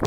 So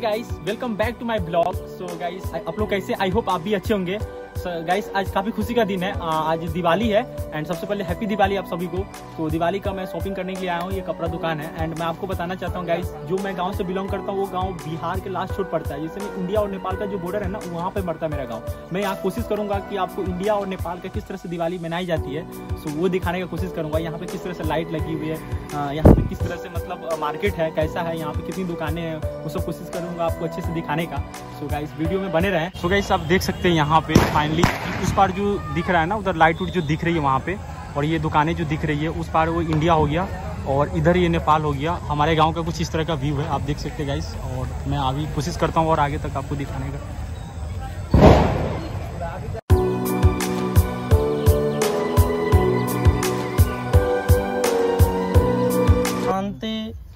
guys welcome back to my blog so guys आप लोग कैसे आई होप आप भी अच्छे होंगे। गाइस आज काफ़ी खुशी का दिन है। आज दिवाली है एंड सबसे पहले हैप्पी दिवाली आप सभी को। तो दिवाली का मैं शॉपिंग करने के लिए आया हूँ, ये कपड़ा दुकान है। एंड मैं आपको बताना चाहता हूँ गाइस जो मैं गाँव से बिलोंग करता हूँ, वो गाँव बिहार के लास्ट छोट पड़ता है। जैसे इंडिया और नेपाल का जो बॉर्डर है ना, वहाँ पे पड़ता है मेरा गाँव। मैं यहाँ कोशिश करूँगा कि आपको इंडिया और नेपाल का किस तरह से दिवाली मनाई जाती है सो वो दिखाने की कोशिश करूँगा। यहाँ पे किस तरह से लाइट लगी हुई है यहाँ पे किस तरह से मतलब मार्केट है, कैसा है, यहाँ पे कितनी दुकानें हैं, वो सब कोशिश करूँगा आपको अच्छे से दिखाने का। सो गाइस वीडियो में बने रहें। सो गाइस आप देख सकते हैं यहाँ पे फाइनली उस पार जो दिख रहा है ना, उधर लाइट उट जो दिख रही है वहाँ पे, और ये दुकानें जो दिख रही है, उस पार वो इंडिया हो गया, और इधर ये नेपाल हो गया। हमारे गाँव का कुछ इस तरह का व्यू है, आप देख सकते हैं गाइस और मैं अभी कोशिश करता हूँ और आगे तक आपको दिखाने का।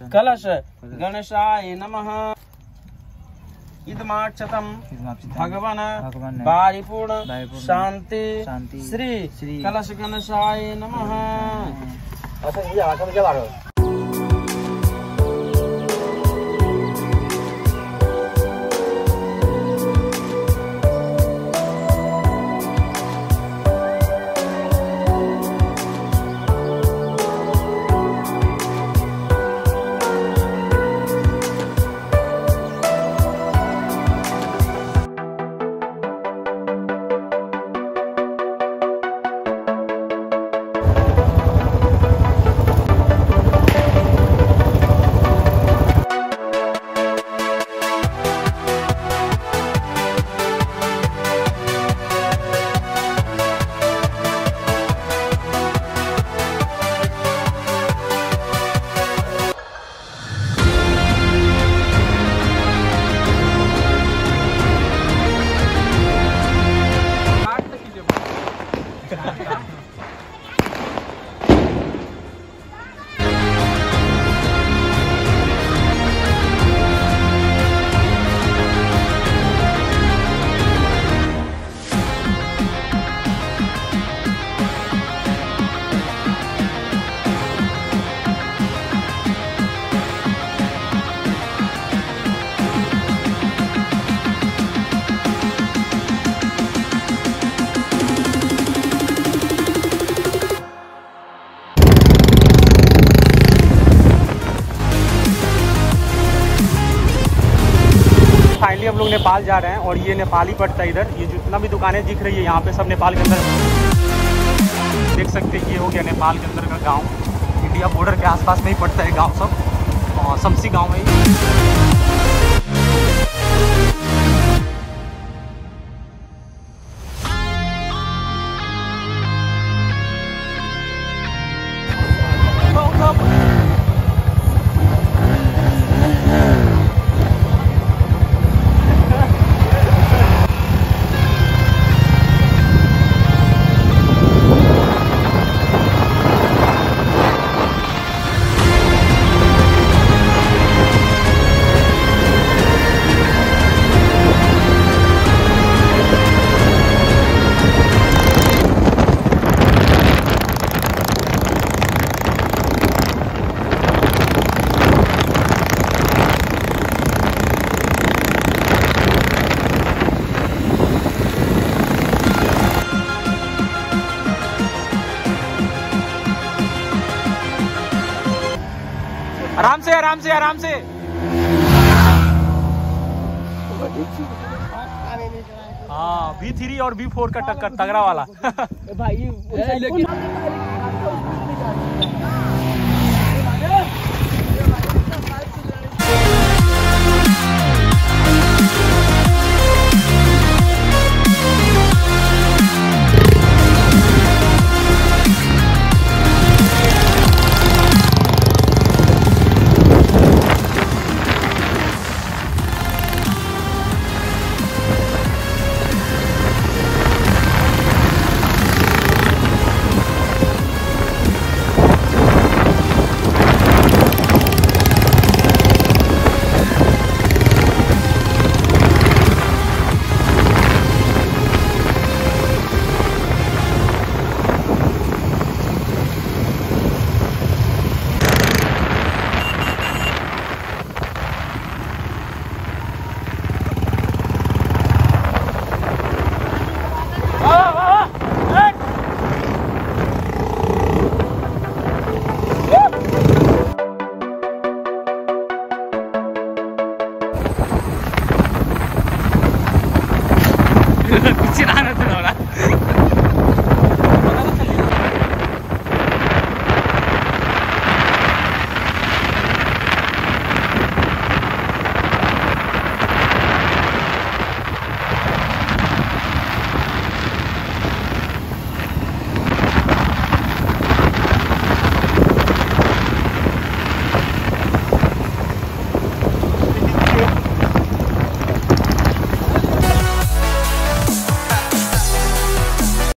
कलश, गणेशाय नमः। इदमाक्षतम भगवान वारिपूर्ण शांति शांति। श्री श्री। कलश गणेशाय नमः। फाइनली हम लोग नेपाल जा रहे हैं और ये नेपाली पड़ता है इधर। ये जितना भी दुकानें दिख रही है, यहाँ पे सब नेपाल के अंदर देख सकते हैं ये हो गया नेपाल के अंदर का गाँव। इंडिया बॉर्डर के आसपास में ही पड़ता है गाँव सब। और शमसी गाँव है से आराम से आराम से। हाँ वी थ्री और वी फोर का टक्कर तगड़ा वाला। भाई Gracias.